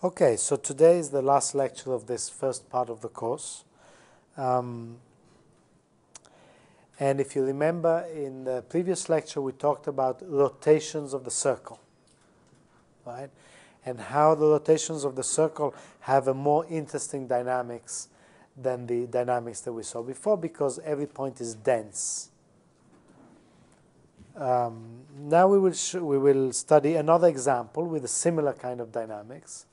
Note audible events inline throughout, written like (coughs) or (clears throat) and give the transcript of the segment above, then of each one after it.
Okay, so today is the last lecture of this first part of the course. Um, and if you remember, in the previous lecture, we talked about rotations of the circle, right? And how the rotations of the circle have a more interesting dynamics than the dynamics that we saw before because every point is dense. Um, now we will, we will study another example with a similar kind of dynamics.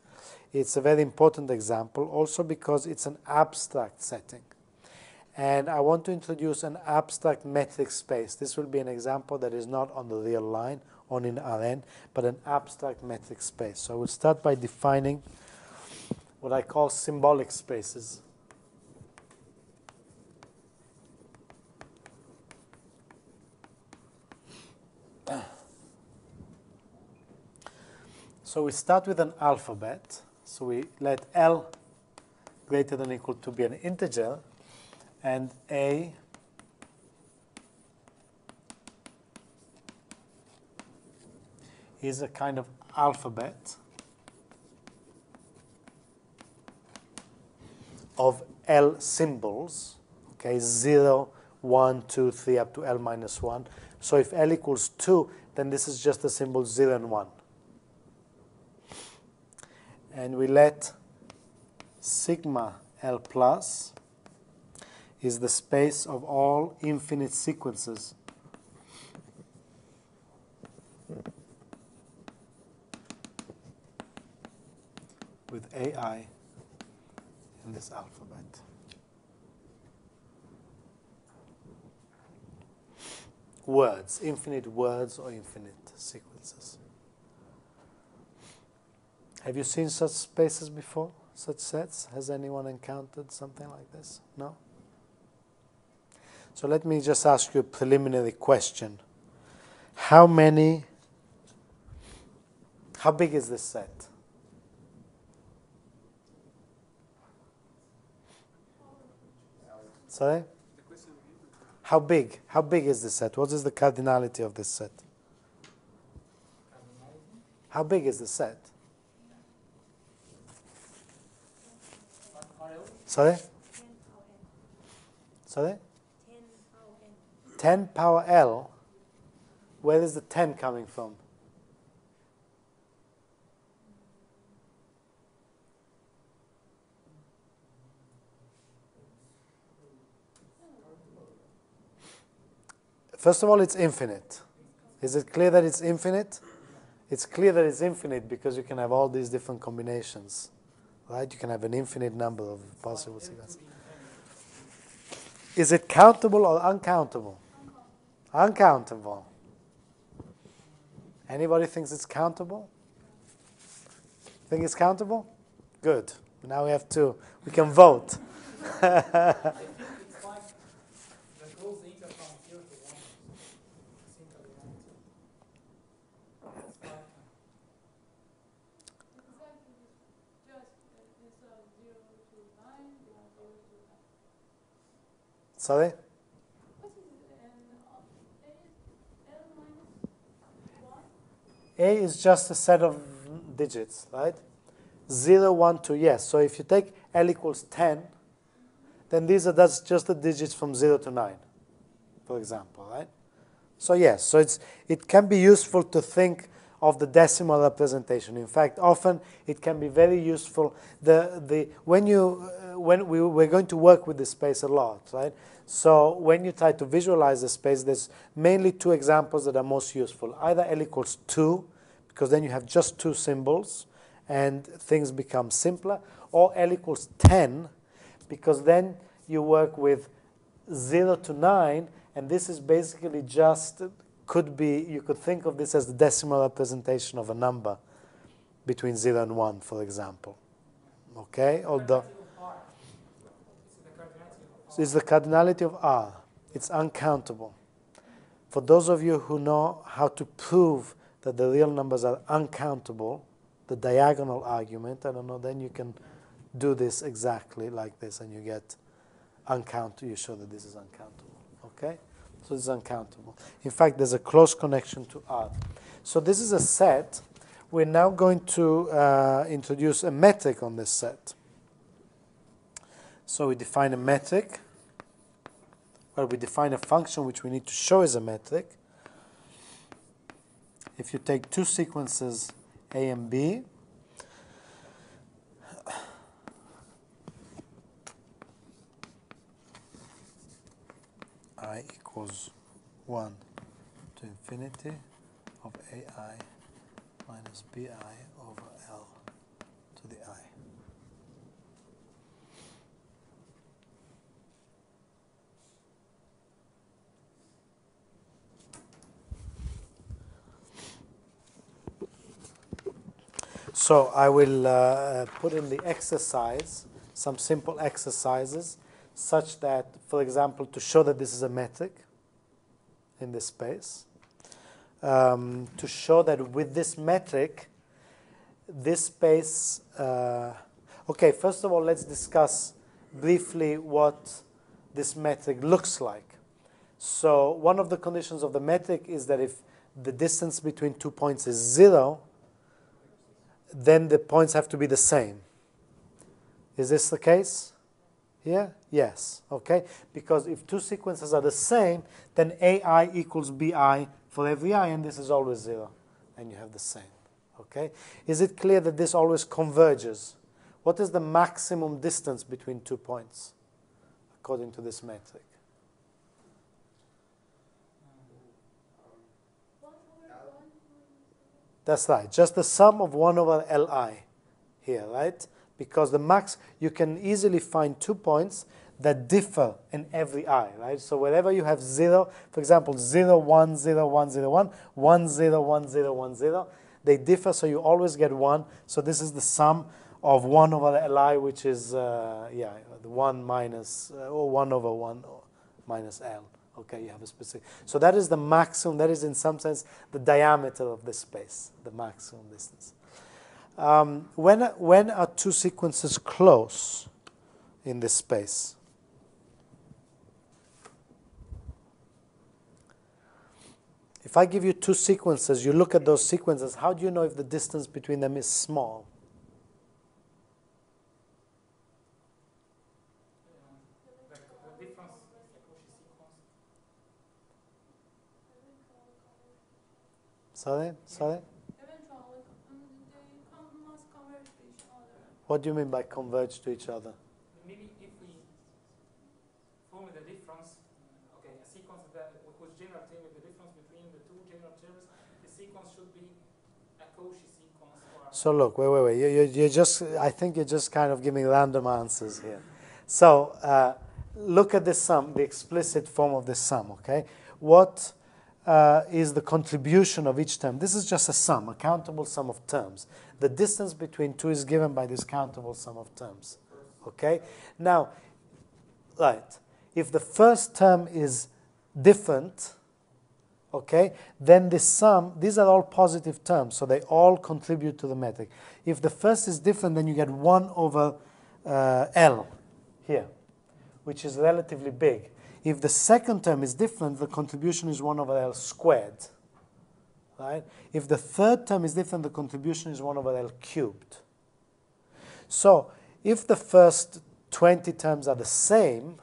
It's a very important example also because it's an abstract setting. And I want to introduce an abstract metric space. This will be an example that is not on the real line, on in Rn, but an abstract metric space. So I will start by defining what I call symbolic spaces. So we start with an alphabet. So we let L greater than equal to be an integer and A is a kind of alphabet of L symbols, okay, 0, 1, 2, 3, up to L minus 1. So if L equals 2, then this is just the symbol 0 and 1 and we let sigma L plus is the space of all infinite sequences. with AI in this alphabet. Words, infinite words or infinite sequences. Have you seen such spaces before? Such sets? Has anyone encountered something like this? No? So let me just ask you a preliminary question. How many, how big is this set? Sorry? How big? How big is this set? What is the cardinality of this set? How big is the set? Sorry? Sorry? 10 power L. Where is the 10 coming from? First of all, it's infinite. Is it clear that it's infinite? It's clear that it's infinite because you can have all these different combinations right? You can have an infinite number of possible sequences. Is it countable or uncountable? Uncountable. Anybody thinks it's countable? Think it's countable? Good. Now we have to, we can vote. (laughs) Sorry? A is just a set of digits, right? 0, 1, 2, yes. So if you take L equals 10, then these are that's just the digits from 0 to 9, for example, right? So yes, so it's, it can be useful to think of the decimal representation. In fact, often it can be very useful. The, the, when you, when we, we're going to work with the space a lot, right? So when you try to visualize the space, there's mainly two examples that are most useful. Either L equals 2, because then you have just two symbols and things become simpler, or L equals 10, because then you work with 0 to 9, and this is basically just, could be, you could think of this as the decimal representation of a number between 0 and 1, for example. Okay? Although is the cardinality of R. It's uncountable. For those of you who know how to prove that the real numbers are uncountable, the diagonal argument, I don't know, then you can do this exactly like this and you get uncountable. You show that this is uncountable. Okay? So this is uncountable. In fact, there's a close connection to R. So this is a set we're now going to uh, introduce a metric on this set. So we define a metric, well, we define a function which we need to show as a metric. If you take two sequences A and B, i equals 1 to infinity of ai minus bi over L to the i. So I will uh, put in the exercise, some simple exercises, such that, for example, to show that this is a metric in this space, um, to show that with this metric, this space, uh, okay, first of all, let's discuss briefly what this metric looks like. So one of the conditions of the metric is that if the distance between two points is zero, then the points have to be the same. Is this the case? Here? Yes. Okay? Because if two sequences are the same, then AI equals BI for every i, and this is always zero. And you have the same. Okay? Is it clear that this always converges? What is the maximum distance between two points according to this metric? That's right. Just the sum of 1 over Li here, right? Because the max, you can easily find two points that differ in every i, right? So wherever you have 0, for example, 0, 1, 0, 1, 0, 1, 1, 0, 1, 0, 1, 0, they differ, so you always get 1. So this is the sum of 1 over Li, which is, uh, yeah, 1 minus, uh, or 1 over 1 minus L. Okay, you have a specific. So that is the maximum, that is in some sense the diameter of the space, the maximum distance. Um, when, when are two sequences close in this space? If I give you two sequences, you look at those sequences, how do you know if the distance between them is small? Sorry? Sorry? What do you mean by converge to each other? Maybe if we form the difference, okay, a sequence that whose general term is the difference between the two general terms, the sequence should be a Cauchy sequence. so look, wait, wait, wait. You, you, you're just, I think you're just kind of giving random answers here. So uh, look at the sum, the explicit form of the sum, okay? What uh, is the contribution of each term. This is just a sum, a countable sum of terms. The distance between two is given by this countable sum of terms. Okay? Now, right, if the first term is different, okay, then the sum, these are all positive terms, so they all contribute to the metric. If the first is different, then you get 1 over uh, L here, which is relatively big. If the second term is different, the contribution is 1 over L squared. Right? If the third term is different, the contribution is 1 over L cubed. So if the first 20 terms are the same,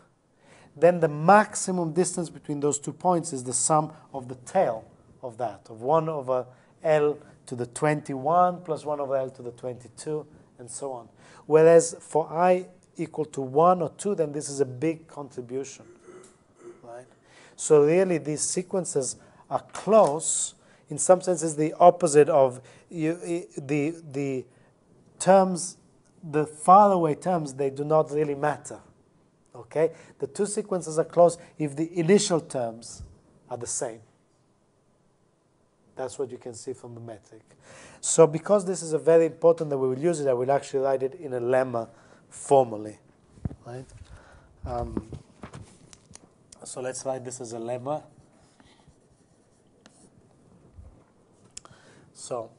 then the maximum distance between those two points is the sum of the tail of that, of 1 over L to the 21 plus 1 over L to the 22, and so on. Whereas for i equal to 1 or 2, then this is a big contribution. So really, these sequences are close. In some senses, the opposite of you, the the terms, the faraway terms, they do not really matter. Okay, the two sequences are close if the initial terms are the same. That's what you can see from the metric. So because this is a very important that we will use it, I will actually write it in a lemma formally, right? Um, so let's write this as a lemma. So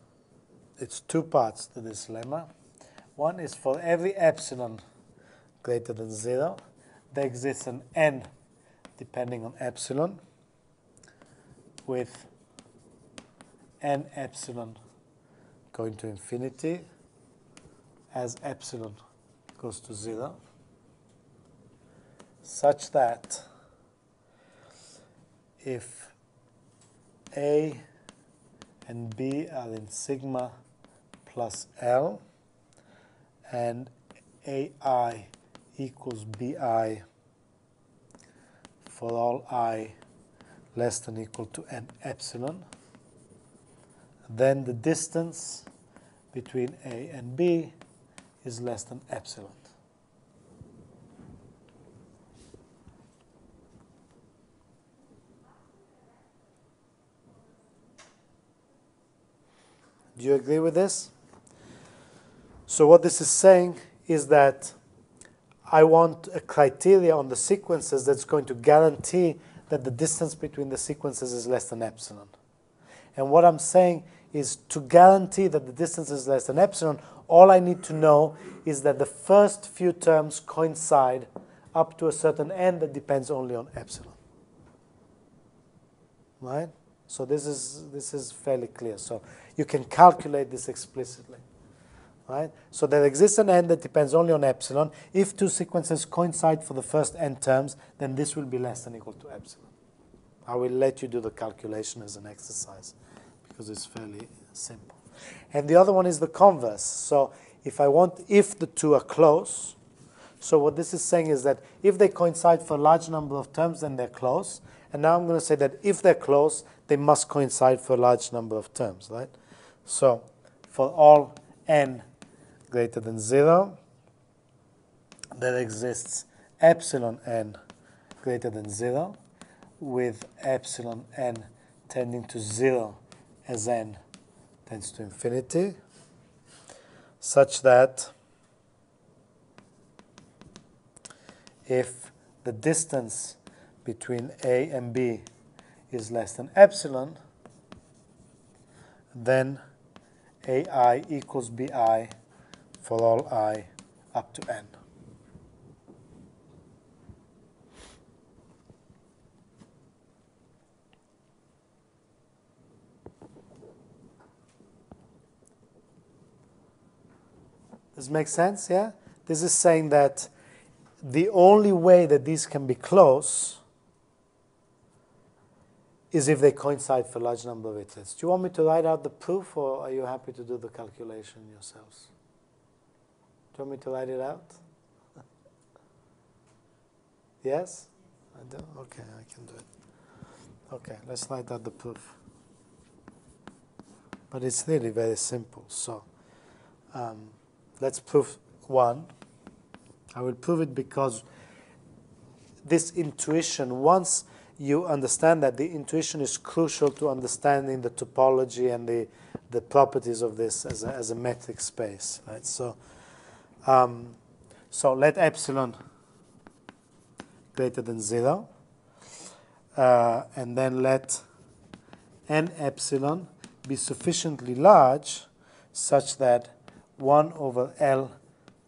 it's two parts to this lemma. One is for every epsilon greater than 0, there exists an n depending on epsilon with n epsilon going to infinity as epsilon goes to 0 such that if A and B are in sigma plus L and AI equals BI for all i less than equal to n epsilon, then the distance between A and B is less than epsilon. Do you agree with this? So, what this is saying is that I want a criteria on the sequences that's going to guarantee that the distance between the sequences is less than epsilon. And what I'm saying is to guarantee that the distance is less than epsilon, all I need to know is that the first few terms coincide up to a certain n that depends only on epsilon. Right? So this is this is fairly clear. So you can calculate this explicitly. Right? So there exists an n that depends only on epsilon. If two sequences coincide for the first n terms, then this will be less than equal to epsilon. I will let you do the calculation as an exercise because it's fairly simple. And the other one is the converse. So if I want, if the two are close, so what this is saying is that if they coincide for a large number of terms, then they're close. And now I'm going to say that if they're close, they must coincide for a large number of terms, right? So for all n greater than 0, there exists epsilon n greater than 0 with epsilon n tending to 0 as n tends to infinity, such that if the distance between A and B is less than epsilon, then AI equals BI for all i up to n. Does make sense? Yeah? This is saying that the only way that these can be close is if they coincide for a large number of itlets. Do you want me to write out the proof or are you happy to do the calculation yourselves? Do you want me to write it out? (laughs) yes? I do? Okay, I can do it. Okay, let's write out the proof. But it's really very simple. So um, let's prove one. I will prove it because this intuition, once you understand that the intuition is crucial to understanding the topology and the, the properties of this as a, as a metric space. Right? So, um, so let epsilon greater than 0, uh, and then let n epsilon be sufficiently large such that 1 over L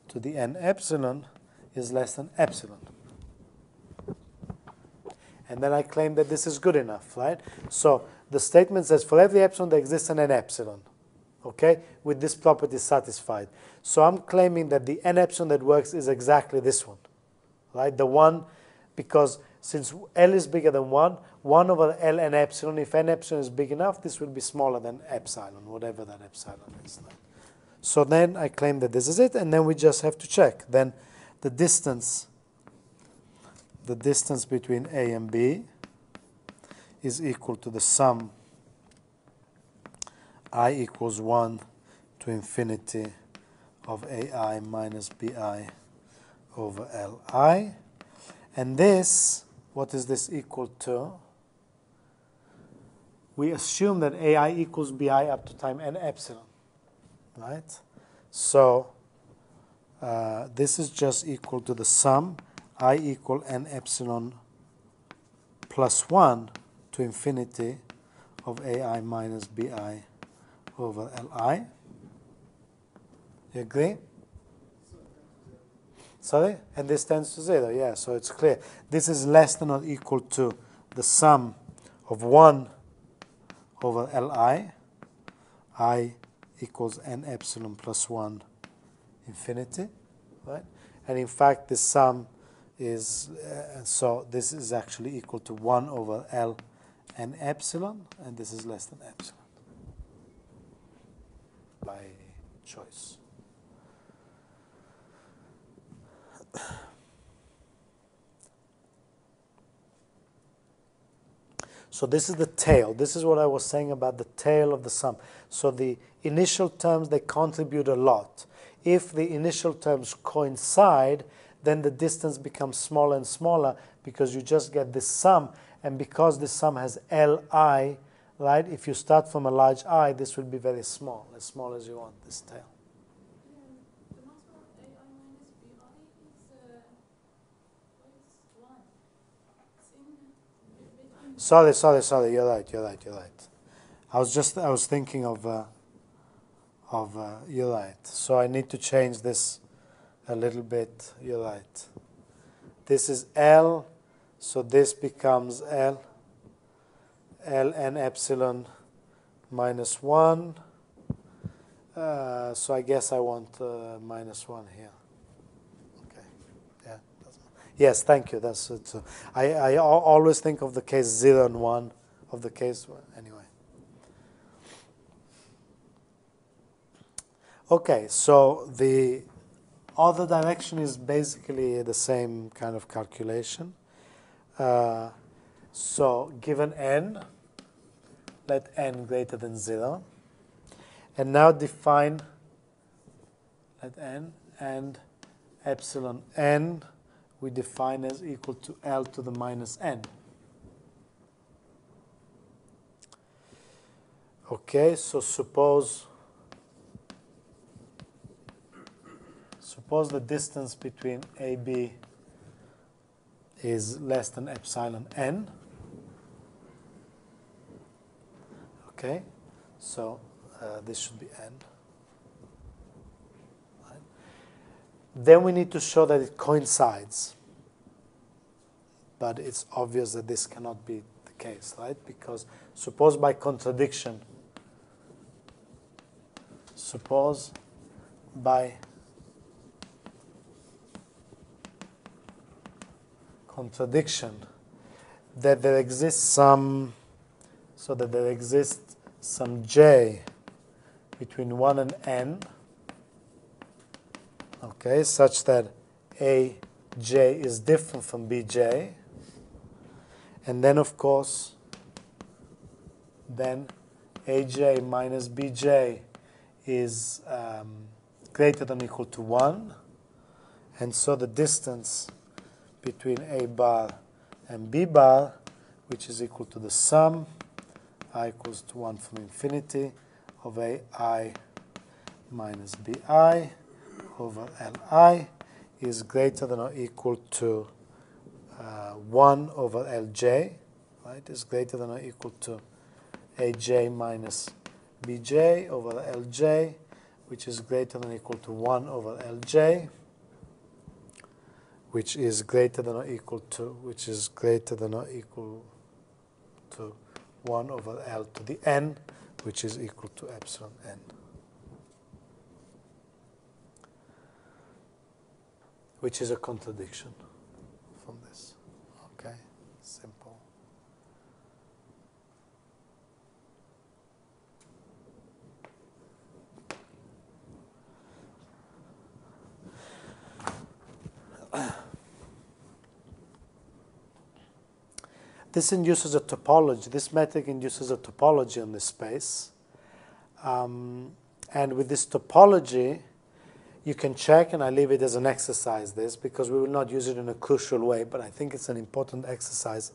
to the n epsilon is less than epsilon. And then I claim that this is good enough, right? So the statement says for every epsilon there exists an n epsilon, okay, with this property satisfied. So I'm claiming that the n epsilon that works is exactly this one, right? The one, because since L is bigger than 1, 1 over L n epsilon, if n epsilon is big enough, this will be smaller than epsilon, whatever that epsilon is. So then I claim that this is it, and then we just have to check. Then the distance the distance between A and B is equal to the sum i equals 1 to infinity of ai minus bi over li. And this, what is this equal to? We assume that ai equals bi up to time n epsilon, right? So uh, this is just equal to the sum i equal n epsilon plus 1 to infinity of ai minus bi over li. You agree? Sorry? And this tends to 0, yeah, so it's clear. This is less than or equal to the sum of 1 over li, i equals n epsilon plus 1 infinity, right? And in fact, the sum is, uh, so this is actually equal to 1 over L and epsilon, and this is less than epsilon by choice. So this is the tail. This is what I was saying about the tail of the sum. So the initial terms, they contribute a lot. If the initial terms coincide, then the distance becomes smaller and smaller because you just get this sum. And because this sum has Li, right, if you start from a large i, this will be very small, as small as you want this tail. Sorry, sorry, sorry. You're right. You're right. You're right. I was just I was thinking of uh, of uh, you're right. So I need to change this a little bit. You're right. This is L, so this becomes L. L n epsilon minus one. Uh, so I guess I want uh, minus one here. Okay. Yeah. Yes, thank you. That's it. So I, I always think of the case 0 and 1 of the case. Anyway. Okay, so the other direction is basically the same kind of calculation. Uh, so given n, let n greater than 0. And now define let n and epsilon n we define as equal to L to the minus N. Okay, so suppose suppose the distance between AB is less than epsilon n. Okay, so uh, this should be n. Then we need to show that it coincides. But it's obvious that this cannot be the case, right? Because suppose by contradiction, suppose by contradiction that there exists some, so that there exists some j between 1 and n okay, such that AJ is different from BJ. And then, of course, then AJ minus BJ is um, greater than or equal to 1. And so the distance between A bar and B bar, which is equal to the sum, i equals to 1 from infinity, of AI minus BI over Li is greater than or equal to uh, 1 over Lj, right, is greater than or equal to Aj minus Bj over Lj, which is greater than or equal to 1 over Lj, which is greater than or equal to, which is greater than or equal to 1 over L to the n, which is equal to epsilon n. which is a contradiction from this. Okay? Simple. (clears throat) This induces a topology. This metric induces a topology on this space. Um, and with this topology, you can check, and I leave it as an exercise this because we will not use it in a crucial way, but I think it's an important exercise.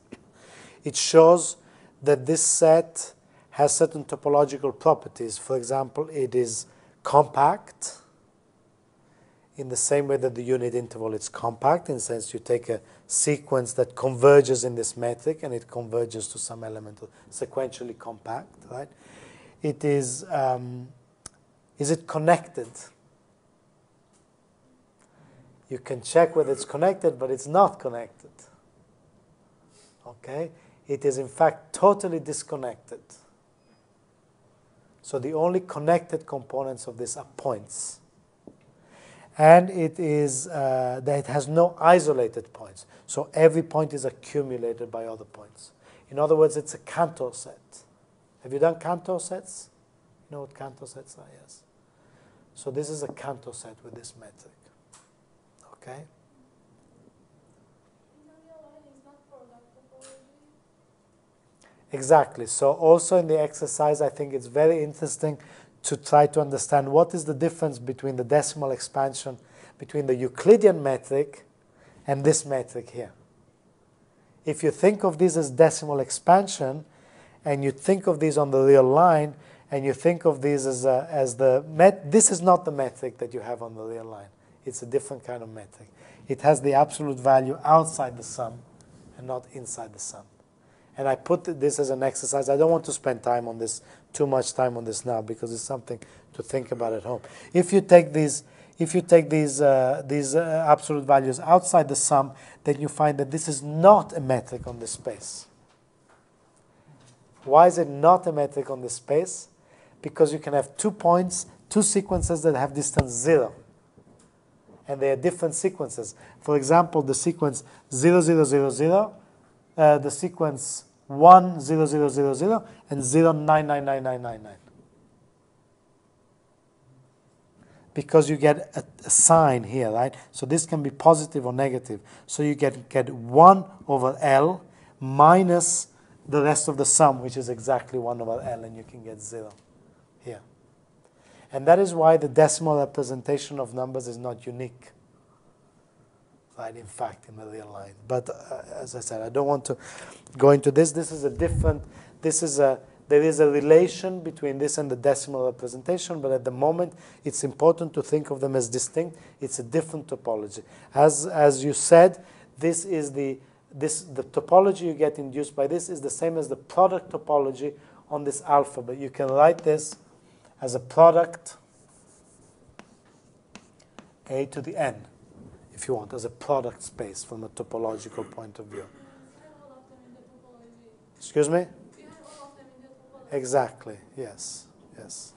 It shows that this set has certain topological properties. For example, it is compact in the same way that the unit interval is compact, in the sense you take a sequence that converges in this metric and it converges to some element sequentially compact, right? It is, um, is it connected? you can check whether it's connected, but it's not connected. Okay? It is in fact totally disconnected. So the only connected components of this are points. And it is uh, that it has no isolated points. So every point is accumulated by other points. In other words, it's a Cantor set. Have you done Cantor sets? You know what Cantor sets are? Yes. So this is a Cantor set with this metric. Okay? Exactly. So also in the exercise, I think it's very interesting to try to understand what is the difference between the decimal expansion between the Euclidean metric and this metric here. If you think of this as decimal expansion, and you think of these on the real line, and you think of these as, a, as the met, this is not the metric that you have on the real line. It's a different kind of metric. It has the absolute value outside the sum and not inside the sum. And I put this as an exercise. I don't want to spend time on this, too much time on this now, because it's something to think about at home. If you take these, if you take these, uh, these uh, absolute values outside the sum, then you find that this is not a metric on this space. Why is it not a metric on this space? Because you can have two points, two sequences that have distance zero. And they are different sequences. For example, the sequence 0000, uh, the sequence 10000, and 099999. because you get a, a, sign here, right? So this can be positive or negative. So you get, get 1 over L minus the rest of the sum, which is exactly 1 over L, and you can get 0 here. And that is why the decimal representation of numbers is not unique, in fact, in the real line. But uh, as I said, I don't want to go into this. This is a different, this is a, there is a relation between this and the decimal representation, but at the moment it's important to think of them as distinct. It's a different topology. As, as you said, this is the, this, the topology you get induced by this is the same as the product topology on this alphabet. You can write this as a product a to the n, if you want, as a product space from a topological point of view. Excuse me? Exactly. Yes. Yes.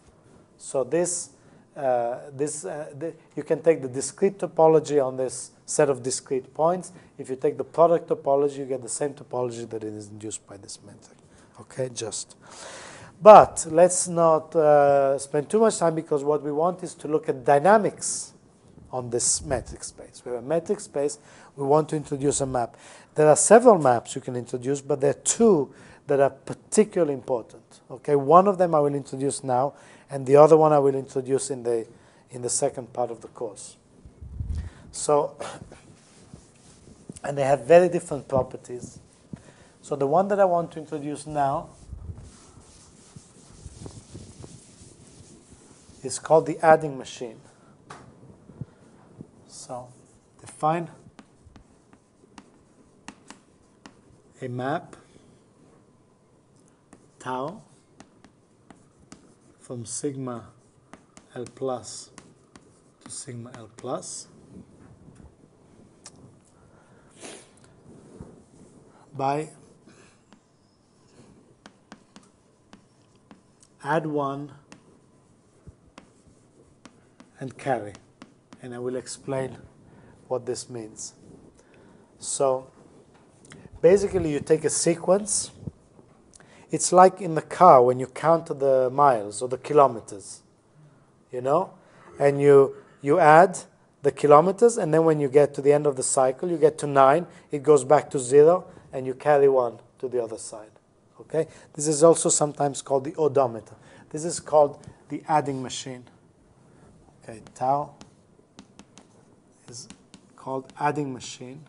So this, uh, this, uh, the, you can take the discrete topology on this set of discrete points. If you take the product topology, you get the same topology that is induced by this method. Okay, just. But let's not uh, spend too much time because what we want is to look at dynamics on this metric space. We have a metric space. We want to introduce a map. There are several maps you can introduce, but there are two that are particularly important. Okay, one of them I will introduce now, and the other one I will introduce in the in the second part of the course. So, and they have very different properties. So the one that I want to introduce now is called the adding machine. Define a map tau from sigma L plus to sigma L plus by add 1 and carry. And I will explain what this means. So basically you take a sequence it's like in the car when you count the miles or the kilometers, you know, and you you add the kilometers, and then when you get to the end of the cycle, you get to nine, it goes back to zero, and you carry one to the other side. Okay, this is also sometimes called the odometer. This is called the adding machine. Okay, tau called adding machine.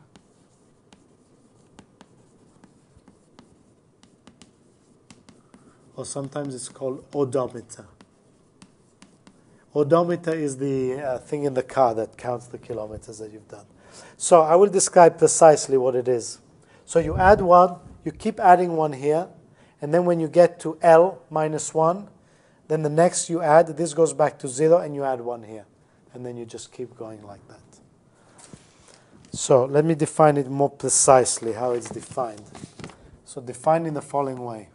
or sometimes it's called odometer. Odometer is the uh, thing in the car that counts the kilometers that you've done. So I will describe precisely what it is. So you add one, you keep adding one here, and then when you get to L minus one, then the next you add, this goes back to zero, and you add one here. And then you just keep going like that. So let me define it more precisely how it's defined. So defined in the following way.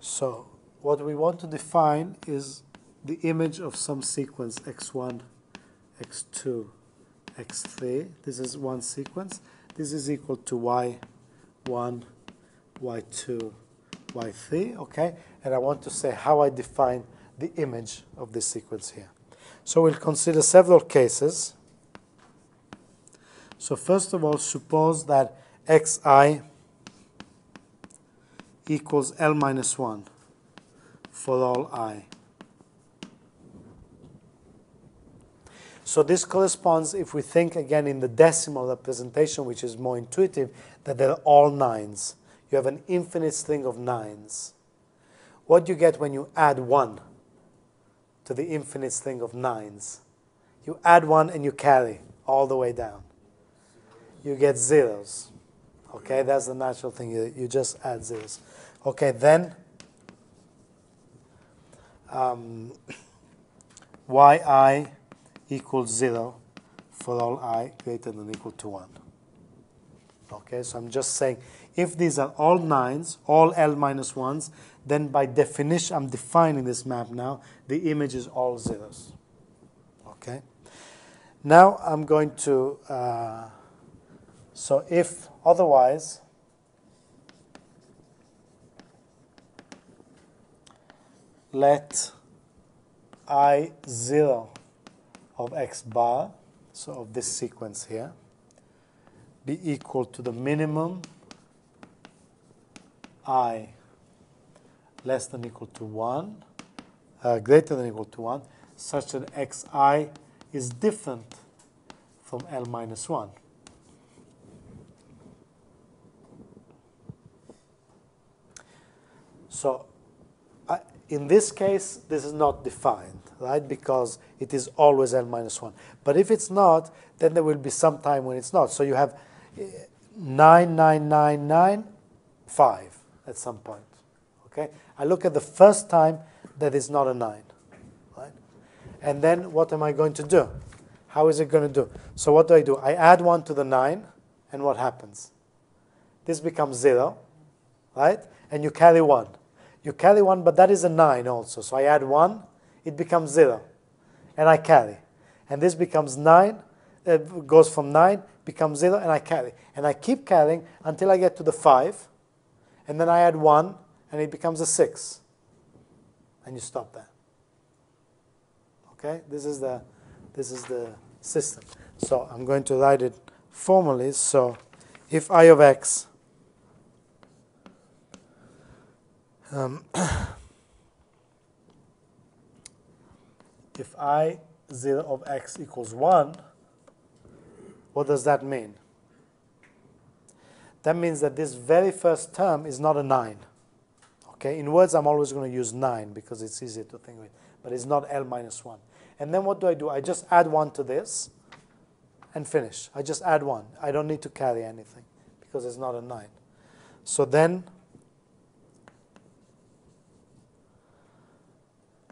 So what we want to define is the image of some sequence x1, x2, x3. This is one sequence. This is equal to y1, y2, y3, okay? And I want to say how I define the image of this sequence here. So we'll consider several cases. So first of all, suppose that xi equals L minus 1 for all i. So this corresponds, if we think again in the decimal representation, which is more intuitive, that they're all nines. You have an infinite string of nines. What do you get when you add 1 to the infinite string of nines? You add 1 and you carry all the way down. You get zeros. Okay, that's the natural thing. You, you just add zeros. Okay, then um, (clears throat) yi equals 0 for all i greater than or equal to 1. Okay, so I'm just saying if these are all nines, all L minus 1s, then by definition, I'm defining this map now, the image is all zeros. Okay? Now I'm going to, uh, so if otherwise, let i 0 of x bar, so of this sequence here, be equal to the minimum i less than equal to 1, uh, greater than equal to 1, such that xi is different from L minus 1. So in this case, this is not defined, right? Because it is always L minus 1. But if it's not, then there will be some time when it's not. So you have eh, 9, 9, 9, 9, 5 at some point. Okay? I look at the first time that is not a 9. Right? And then what am I going to do? How is it going to do? So what do I do? I add 1 to the 9, and what happens? This becomes 0, right? And you carry 1. You carry 1, but that is a 9 also. So I add 1, it becomes 0. And I carry. And this becomes 9, it goes from 9, becomes 0, and I carry. And I keep carrying until I get to the 5. And then I add 1, and it becomes a 6. And you stop there. Okay? This is the, this is the system. So I'm going to write it formally. So if I of x Um, (coughs) if i 0 of x equals 1, what does that mean? That means that this very first term is not a 9. Okay, in words I'm always going to use 9 because it's easier to think with, but it's not L minus 1. And then what do I do? I just add 1 to this and finish. I just add 1. I don't need to carry anything because it's not a 9. So then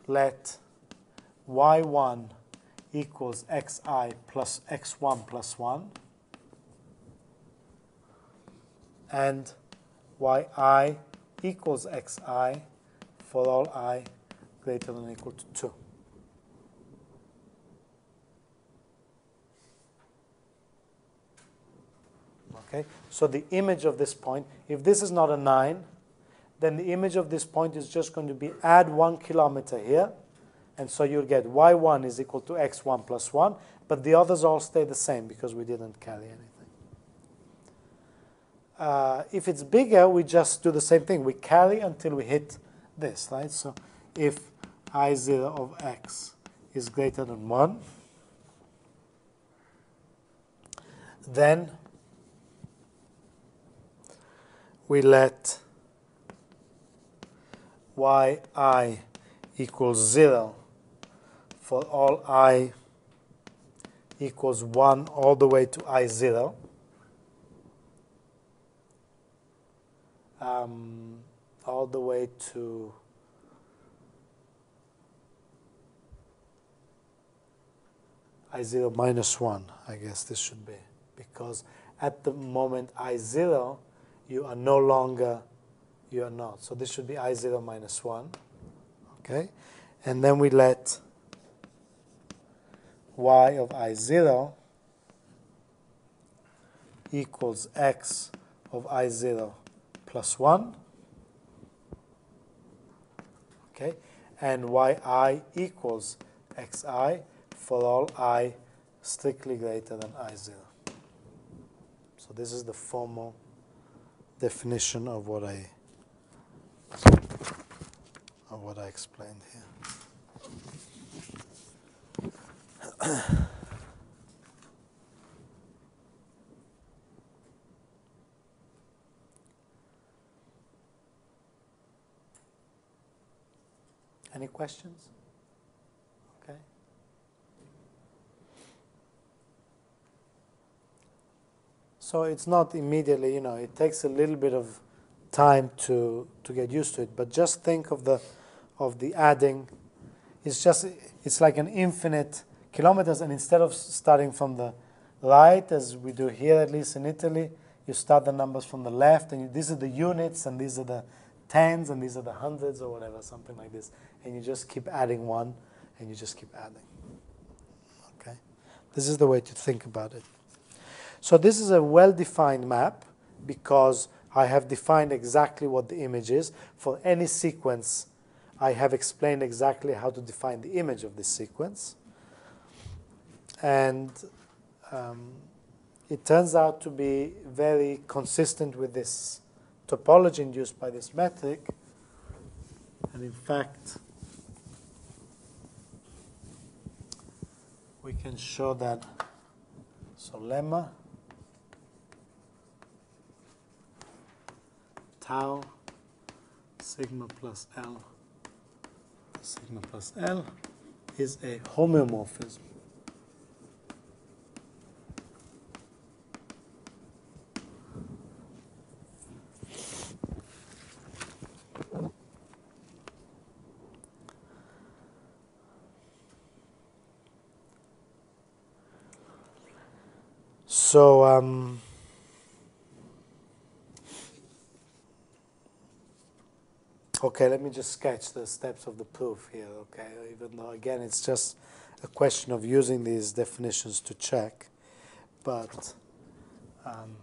let y1 equals xi plus x1 plus 1 and yi equals xi for all i greater than or equal to 2. Okay, so the image of this point, if this is not a 9, then the image of this point is just going to be add one kilometer here. And so you'll get y1 is equal to x1 plus 1, but the others all stay the same because we didn't carry anything. Uh, if it's bigger, we just do the same thing. We carry until we hit this, right? So if i0 of x is greater than 1, then we let yi equals 0 for all i equals 1 all the way to i0. Um, all the way to i0 minus 1, I guess this should be. Because at the moment i0, you are no longer you are not. So this should be I0 minus 1. Okay? And then we let y of I0 equals x of I0 plus 1. Okay? And yi equals xi for all i strictly greater than I0. So this is the formal definition of what I of what I explained here. (clears throat) Any questions? Okay. So it's not immediately, you know, it takes a little bit of time to, to get used to it. But just think of the, of the adding. It's just, it's like an infinite kilometers. And instead of starting from the right, as we do here, at least in Italy, you start the numbers from the left. And you, these are the units, and these are the tens, and these are the hundreds, or whatever, something like this. And you just keep adding one, and you just keep adding. Okay? This is the way to think about it. So this is a well-defined map because I have defined exactly what the image is. For any sequence, I have explained exactly how to define the image of this sequence. And um, it turns out to be very consistent with this topology induced by this metric. And in fact, we can show that. So lemma tau sigma plus L sigma plus L is a homeomorphism. So, um, okay, let me just sketch the steps of the proof here, okay? Even though, again, it's just a question of using these definitions to check. But, um,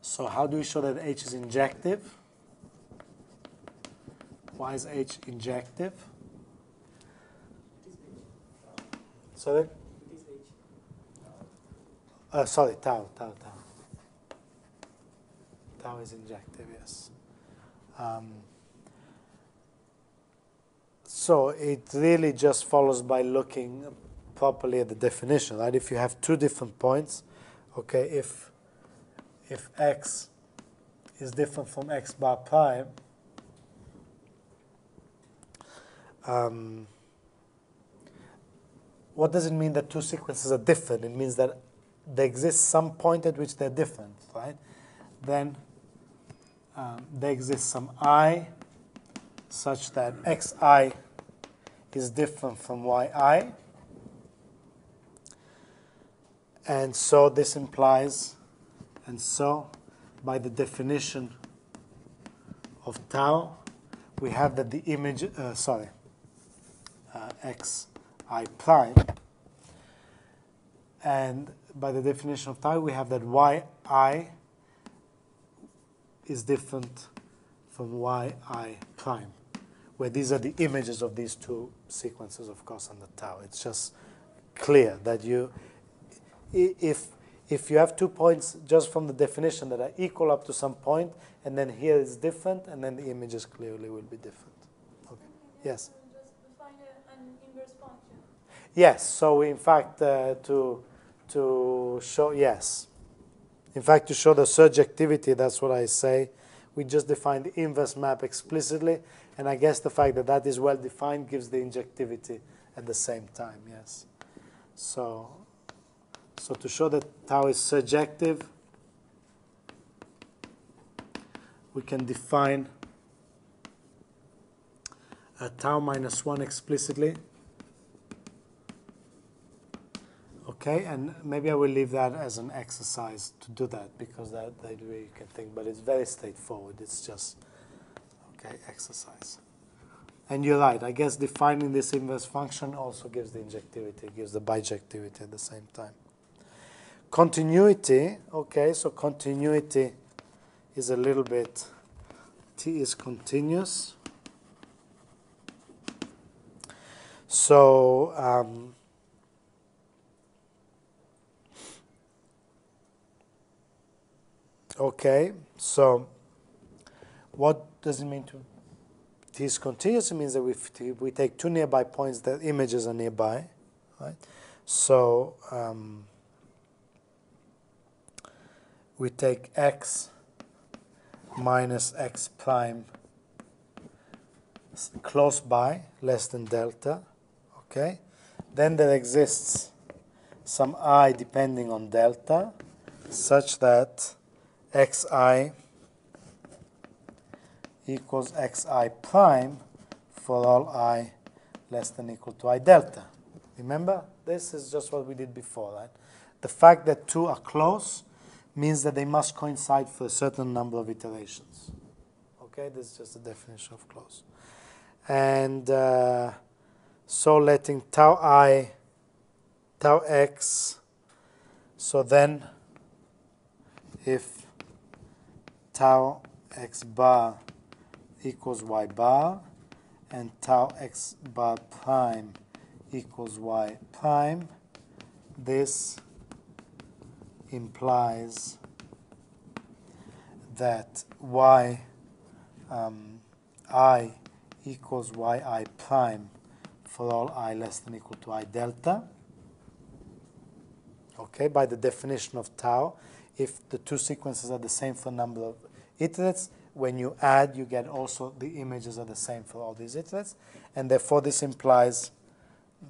so how do we show that H is injective? Why is H injective? Sorry? Uh, sorry, tau, tau, tau. Tau is injective, yes. Um, so it really just follows by looking properly at the definition, right? If you have two different points, okay, if if x is different from x bar prime, um, what does it mean that two sequences are different? It means that there exists some point at which they're different, right? Then um, there exists some i such that xi is different from yi. And so this implies, and so by the definition of tau, we have that the image, uh, sorry, uh, xi prime, and by the definition of tau, we have that yi is different from yi prime, where these are the images of these two sequences, of course, on the tau. It's just clear that you, if if you have two points just from the definition that are equal up to some point, and then here is different, and then the images clearly will be different. Okay. Yes. Yes. So in fact, uh, to to show, yes. In fact, to show the surjectivity, that's what I say. We just define the inverse map explicitly, and I guess the fact that that is well defined gives the injectivity at the same time, yes. So, so to show that tau is surjective, we can define a tau minus 1 explicitly. Okay, and maybe I will leave that as an exercise to do that because that, that way you can think, but it's very straightforward. It's just, okay, exercise. And you're right, I guess defining this inverse function also gives the injectivity, gives the bijectivity at the same time. Continuity, okay, so continuity is a little bit, t is continuous. So, um, okay, so what does it mean to t is continuous? It means that if we take two nearby points, the images are nearby, right? So um, we take x minus x prime close by, less than delta, okay? Then there exists some i depending on delta, such that xi equals xi prime for all i less than or equal to i delta. Remember, this is just what we did before, right? The fact that two are close means that they must coincide for a certain number of iterations. Okay, this is just the definition of close. And uh, so letting tau i, tau x, so then if tau x bar equals y bar and tau x bar prime equals y prime, this implies that y um, i equals yi prime for all i less than equal to i delta. Okay, by the definition of tau, if the two sequences are the same for number of iterates, when you add, you get also the images are the same for all these iterates, and therefore this implies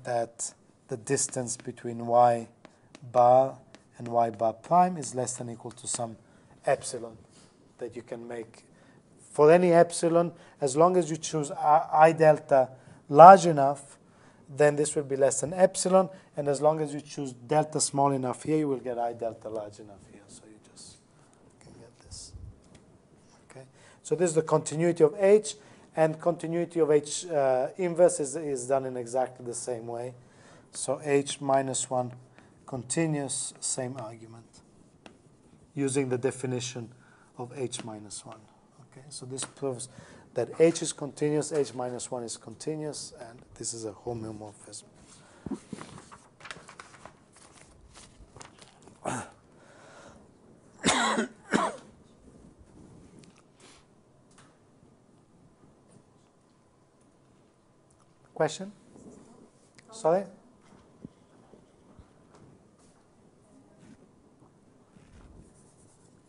that the distance between y bar and y bar prime is less than equal to some epsilon that you can make. For any epsilon, as long as you choose I delta large enough, then this will be less than epsilon, and as long as you choose delta small enough here, you will get I delta large enough here. So you just can get this. Okay. So this is the continuity of H, and continuity of H uh, inverse is, is done in exactly the same way. So H minus 1 continuous, same argument, using the definition of H minus 1. Okay, so this proves that H is continuous, H minus 1 is continuous, and this is a homeomorphism. Question? Sorry?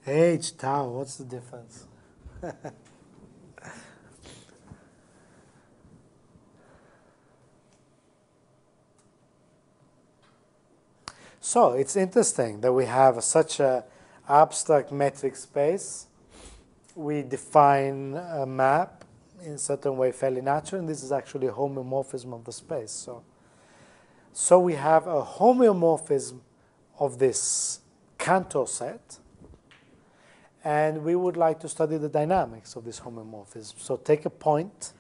H, tau, what's the difference? (laughs) so it's interesting that we have such a abstract metric space. We define a map in certain way fairly natural, and this is actually a homeomorphism of the space. So, so we have a homeomorphism of this Cantor set and we would like to study the dynamics of this homeomorphism. So take a point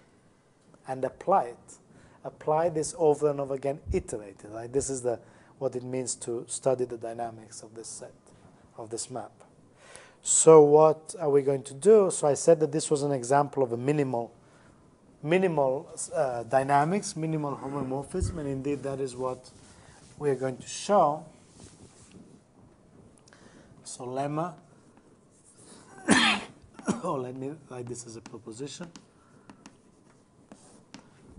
and apply it. Apply this over and over again, iterate it. Right? This is the, what it means to study the dynamics of this set, of this map. So what are we going to do? So I said that this was an example of a minimal, minimal uh, dynamics, minimal homeomorphism, and indeed that is what we are going to show. So lemma (coughs) oh, let me write this as a proposition.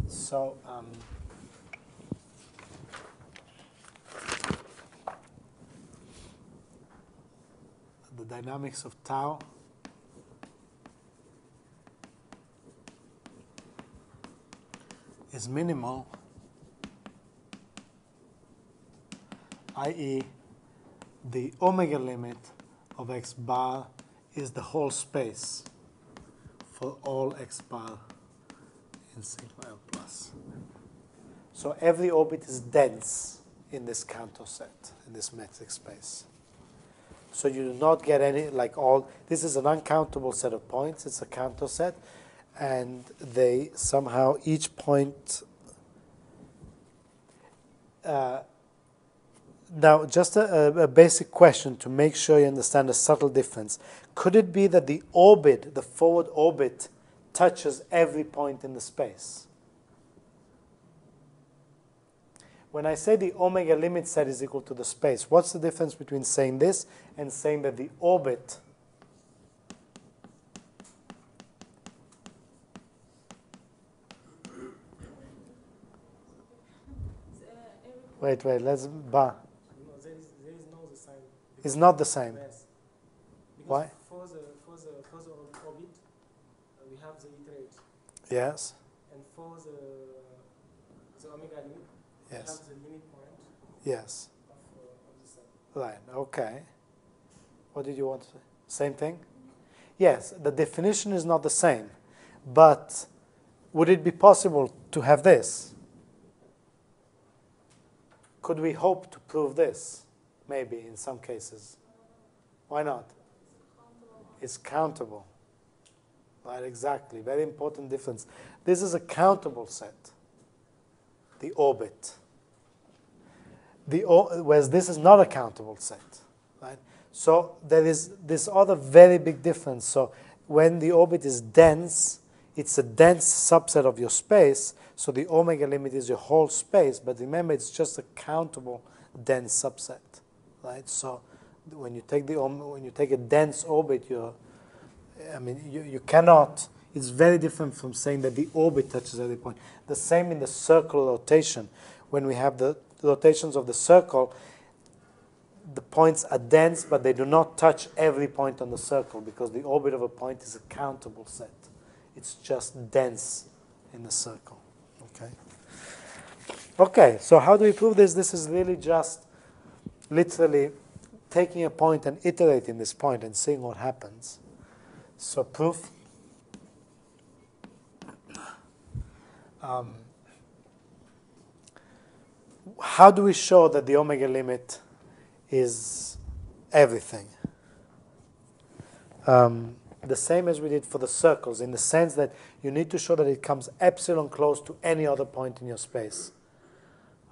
So, um, the dynamics of tau is minimal, i.e., the omega limit of x bar is the whole space for all x bar in sigma L plus. So every orbit is dense in this Cantor set, in this metric space. So you do not get any, like all, this is an uncountable set of points, it's a Cantor set, and they somehow, each point, uh, now just a, a, basic question to make sure you understand the subtle difference. Could it be that the orbit, the forward orbit, touches every point in the space? When I say the omega limit set is equal to the space, what's the difference between saying this and saying that the orbit Wait, wait, let's ba. No, there is, there is no the same. It's not the same. Yes. Why? For the, for the, for the orbit, uh, we have the iterate. Yes, And for the, the omega limit, we yes, have the limit point yes. of, uh, of the set. Right, okay. What did you want to say? Same thing? Yes, the definition is not the same, but would it be possible to have this? Could we hope to prove this? Maybe in some cases. Why not? It's countable. Right, exactly. Very important difference. This is a countable set, the orbit. The, whereas this is not a countable set. Right? So there is this other very big difference. So when the orbit is dense, it's a dense subset of your space, so the omega limit is your whole space, but remember it's just a countable dense subset, right? So when you take the when you take a dense orbit, you're, I mean, you, you cannot. It's very different from saying that the orbit touches every point. The same in the circle rotation. When we have the rotations of the circle, the points are dense, but they do not touch every point on the circle because the orbit of a point is a countable set. It's just dense in the circle. Okay. Okay, so how do we prove this? This is really just literally taking a point and iterating this point and seeing what happens. So proof. Um, how do we show that the omega limit is everything? Um, the same as we did for the circles, in the sense that you need to show that it comes epsilon close to any other point in your space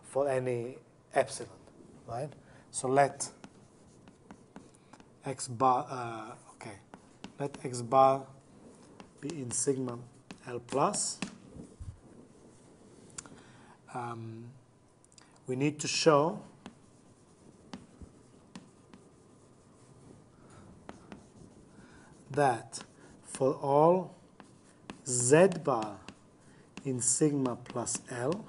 for any epsilon, right? So let x bar, uh, okay, let x bar be in sigma L plus. Um, we need to show that for all z bar in sigma plus L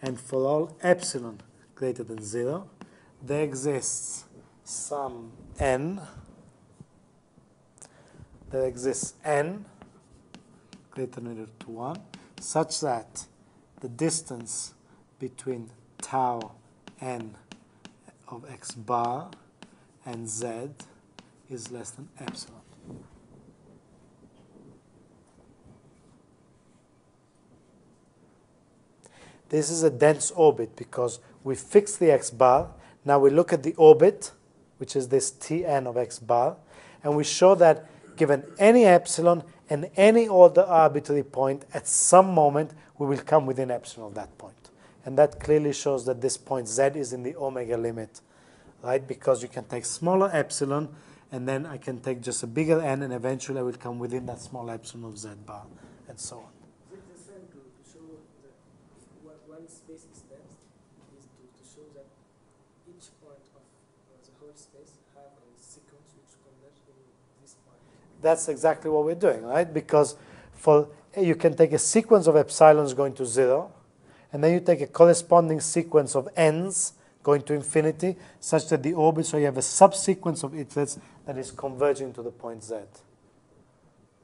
and for all epsilon greater than 0, there exists some n, there exists n greater than or equal to 1, such that the distance between tau n of x bar and z is less than epsilon. This is a dense orbit because we fix the x bar. Now we look at the orbit, which is this Tn of x bar, and we show that given any epsilon and any other arbitrary point, at some moment we will come within epsilon of that point. And that clearly shows that this point z is in the omega limit, right? Because you can take smaller epsilon, and then I can take just a bigger n, and eventually I will come within that small epsilon of z bar, and so on. That's exactly what we're doing, right? Because for you can take a sequence of epsilons going to zero, and then you take a corresponding sequence of n's going to infinity, such that the orbit, so you have a subsequence of iterates that is converging to the point z.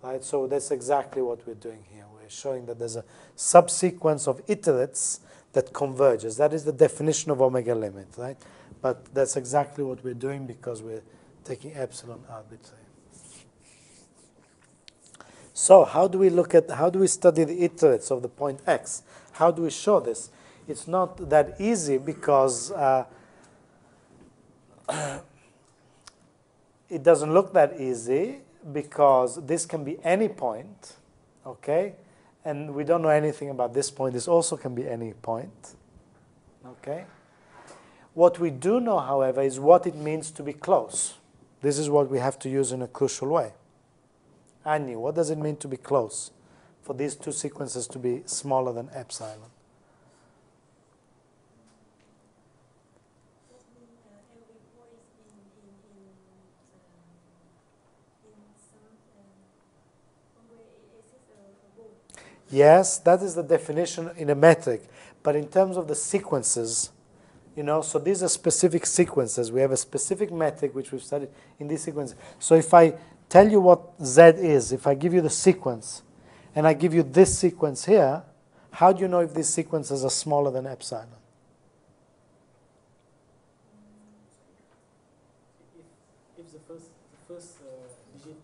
Right? So that's exactly what we're doing here. We're showing that there's a subsequence of iterates that converges. That is the definition of omega limit, right? But that's exactly what we're doing because we're taking epsilon arbitrary. So how do we look at, how do we study the iterates of the point x? How do we show this? it's not that easy because uh, (clears throat) it doesn't look that easy because this can be any point, okay? And we don't know anything about this point. This also can be any point, okay? What we do know, however, is what it means to be close. This is what we have to use in a crucial way. Annie, what does it mean to be close? For these two sequences to be smaller than epsilon. Yes, that is the definition in a metric. But in terms of the sequences, you know, so these are specific sequences. We have a specific metric which we've studied in this sequence. So if I tell you what Z is, if I give you the sequence, and I give you this sequence here, how do you know if these sequences are smaller than epsilon? If, if the first the first uh, digit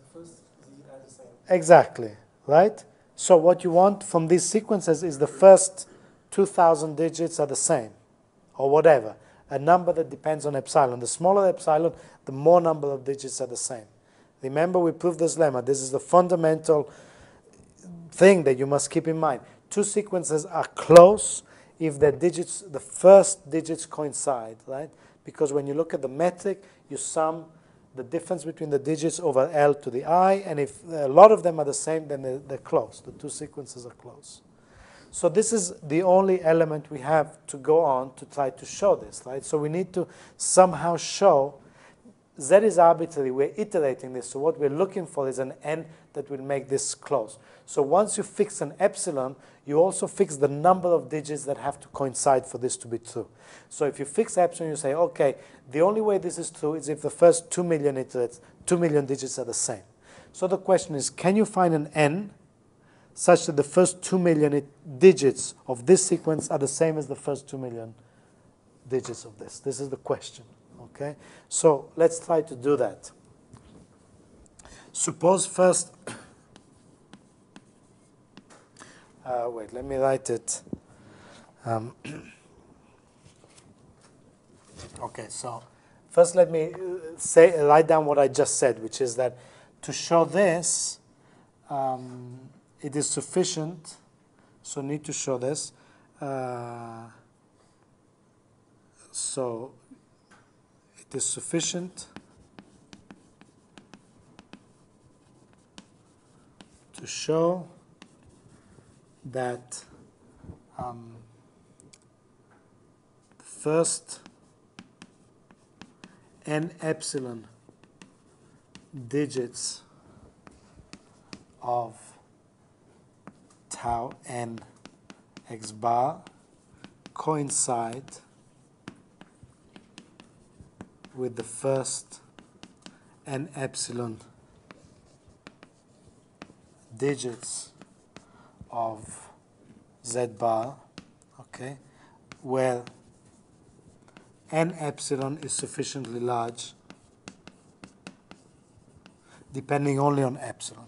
the first digit are the same. Exactly, right? So what you want from these sequences is the first 2,000 digits are the same, or whatever, a number that depends on epsilon. The smaller epsilon, the more number of digits are the same. Remember, we proved this lemma. This is the fundamental thing that you must keep in mind. Two sequences are close if their digits, the first digits coincide, right? Because when you look at the metric, you sum the difference between the digits over L to the I, and if a lot of them are the same, then they're, they're close. The two sequences are close. So this is the only element we have to go on to try to show this, right? So we need to somehow show Z is arbitrary. We're iterating this. So what we're looking for is an n that will make this close. So once you fix an epsilon, you also fix the number of digits that have to coincide for this to be true. So if you fix epsilon, you say, okay, the only way this is true is if the first 2 million iterates, 2 million digits are the same. So the question is, can you find an n such that the first 2 million digits of this sequence are the same as the first 2 million digits of this? This is the question. Okay? So let's try to do that. Suppose first, uh, wait, let me write it. Um, (clears throat) okay, so first let me uh, say, write down what I just said, which is that to show this, um, it is sufficient, so need to show this. Uh, so it is sufficient to show that um, first n epsilon digits of tau n x bar coincide with the first n epsilon digits of z bar, okay, where n epsilon is sufficiently large, depending only on epsilon.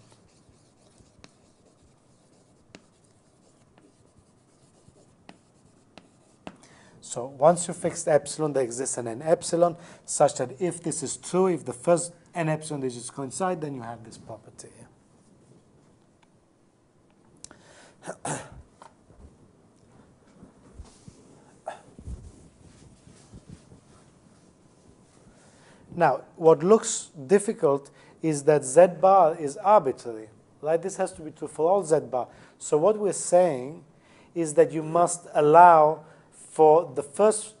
So once you fix epsilon, there exists an n epsilon, such that if this is true, if the first n epsilon digits coincide, then you have this property. (coughs) Now, what looks difficult is that z bar is arbitrary, right? This has to be true for all z bar. So what we're saying is that you must allow for the first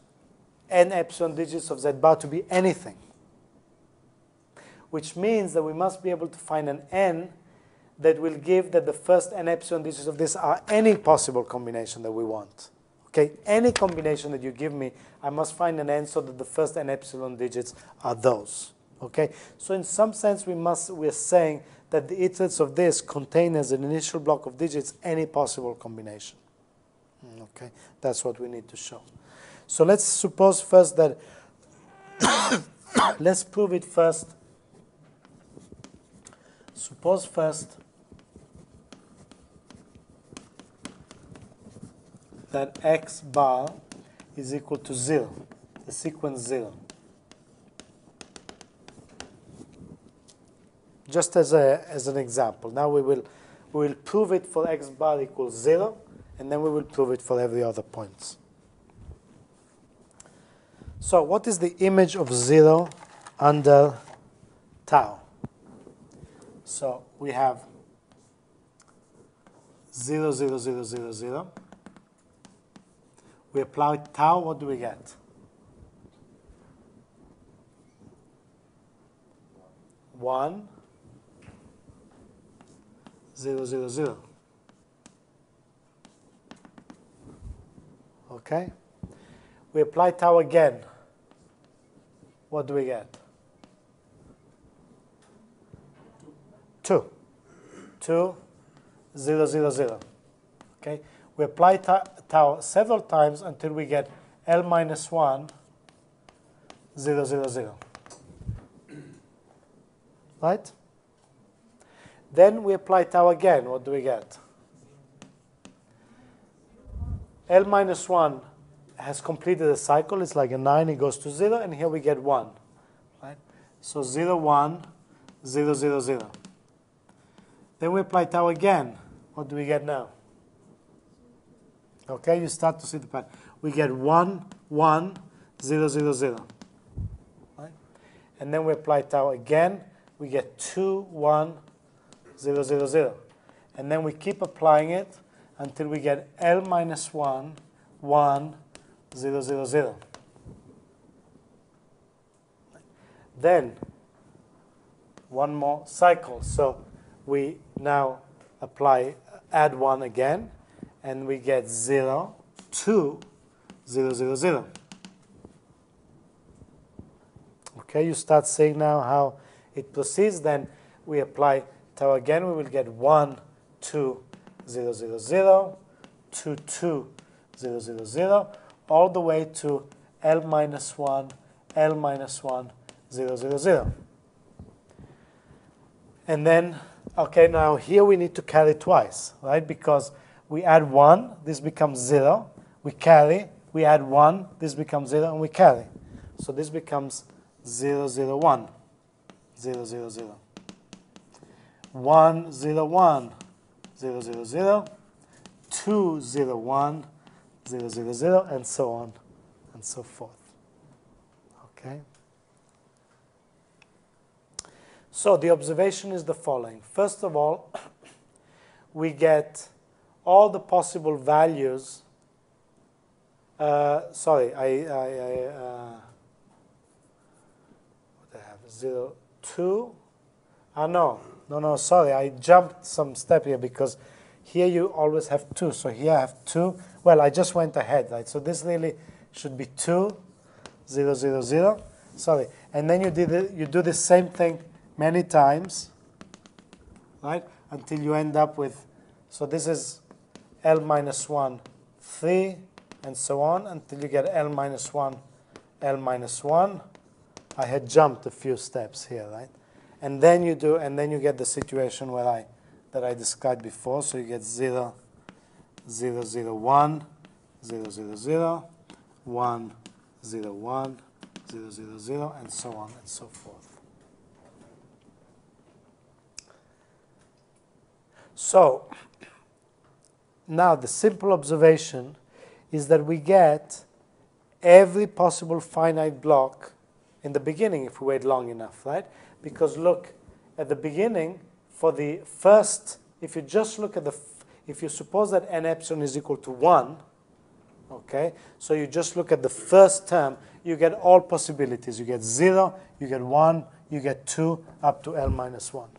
n epsilon digits of z bar to be anything, which means that we must be able to find an n that will give that the first n epsilon digits of this are any possible combination that we want. Okay, any combination that you give me, I must find an n so that the first n epsilon digits are those. Okay, so in some sense we must we're saying that the iterates of this contain as an initial block of digits any possible combination. Mm, Okay, that's what we need to show. So let's suppose first that (coughs) let's prove it first. Suppose first that x bar is equal to 0, the sequence 0. Just as, a, as an example. Now we will, we will prove it for x bar equals 0, and then we will prove it for every other points. So what is the image of 0 under tau? So we have 0, 0, 0, 0, 0. We apply tau, what do we get? 1, 0, 0, 0. Okay? We apply tau again. What do we get? 2. 2, 0, 0, 0. Okay? We apply tau several times until we get L minus 1, 0, 0, 0. Right? Then we apply tau again. What do we get? L minus 1 has completed the cycle. It's like a 9, it goes to 0, and here we get 1. Right? So 0, 1, 0, 0, 0. Then we apply tau again. What do we get now? Okay, you start to see the pattern. We get 1, 1, 0, 0, 0. Right? And then we apply tau again. We get 2, 1, 0, 0, 0. And then we keep applying it until we get L minus 1, 1, 0, 0, 0. Then, one more cycle. So we now apply, add 1 again, and we get 0, 2, 0, 0, 0. Okay, you start seeing now how it proceeds. Then we apply tau again. We will get 1, 2, 0, 0, 0, 2, 2, 0, 0, 0, all the way to L minus 1, L minus 1, 0, 0, 0. And then, okay, now here we need to carry twice, right? Because we add 1, this becomes 0. We carry, we add 1, this becomes 0, and we carry. So this becomes 0, 0, 1, 0, 0, 0. 1, 0, 1, 0, 0, 0, 2, 0, 1, 0, 0, 0, and so on and so forth. Okay? So the observation is the following. First of all, (coughs) we get all the possible values. Uh, sorry, I, I, I uh, what I have zero two. Ah no, no, no. Sorry, I jumped some step here because here you always have two. So here I have two. Well, I just went ahead, right? So this really should be two, zero, zero, zero. Sorry, and then you did you do the same thing many times, right? Until you end up with. So this is L minus 1, 3, and so on until you get L minus 1, L minus 1. I had jumped a few steps here, right? And then you do, and then you get the situation where I, that I described before. So you get 0, 0, 0, 1, 0, 0, 0, 1, 0, 1, 0, 0, 0, and so on and so forth. So, now the simple observation is that we get every possible finite block in the beginning if we wait long enough, right? Because look, at the beginning, for the first, if you just look at the, if you suppose that n epsilon is equal to 1, okay, so you just look at the first term, you get all possibilities. You get 0, you get 1, you get 2, up to L minus 1.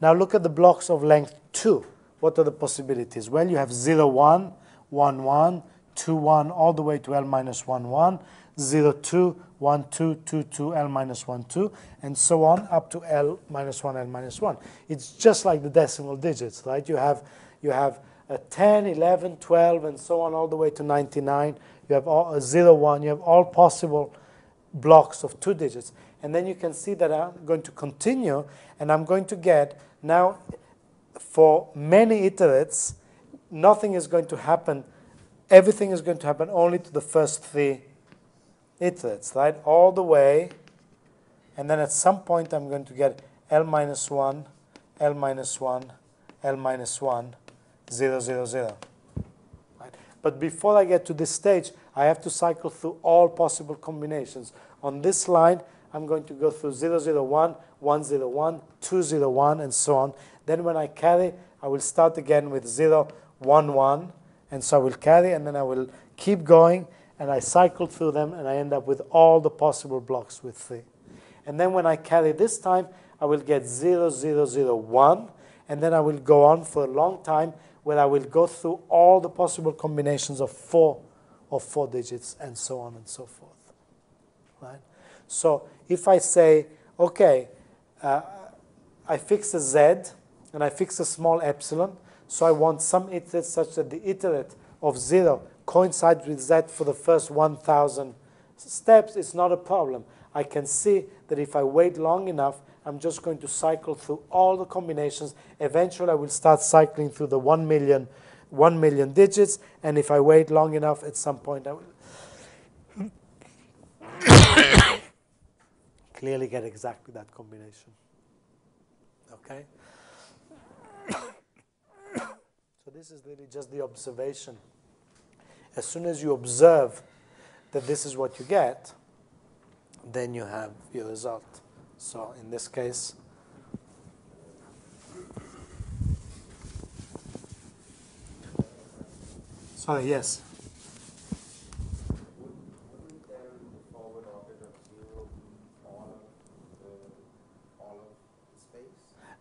Now look at the blocks of length 2. What are the possibilities? Well, you have 0, 1, 1, 1, 2, 1, all the way to L minus 1, 1, 0, 2, 1, 2, 2, 2, L minus 1, 2, and so on up to L minus 1, L minus 1. It's just like the decimal digits, right? You have, you have a 10, 11, 12, and so on all the way to 99. You have all, a 0, 1. You have all possible blocks of two digits. And then you can see that I'm going to continue, and I'm going to get now for many iterates, nothing is going to happen everything is going to happen only to the first three iterates, right? All the way, and then at some point I'm going to get L minus 1, L minus 1, L minus 1, 0, 0, 0. Right? But before I get to this stage, I have to cycle through all possible combinations. On this line, I'm going to go through 0, 0, 1, 1, 0, 1, 2, 0, 1, and so on. Then when I carry, I will start again with 0, 1, 1, and so I will carry, and then I will keep going, and I cycle through them, and I end up with all the possible blocks with 3. And then when I carry this time, I will get 0, 0, 0, 1, and then I will go on for a long time where I will go through all the possible combinations of 4 of 4 digits, and so on and so forth. Right? So if I say, okay, uh, I fix a z, and I fix a small epsilon, so I want some iterate such that the iterate of 0 coincides with z for the first 1,000 steps, it's not a problem. I can see that if I wait long enough, I'm just going to cycle through all the combinations. Eventually, I will start cycling through the 1 million, 1 million digits, and if I wait long enough, at some point, I will clearly get exactly that combination. Okay? (coughs) so this is really just the observation. As soon as you observe that this is what you get, then you have your result. So in this case, sorry, yes. Wouldn't then the forward orbit of zero be all of the all of the space?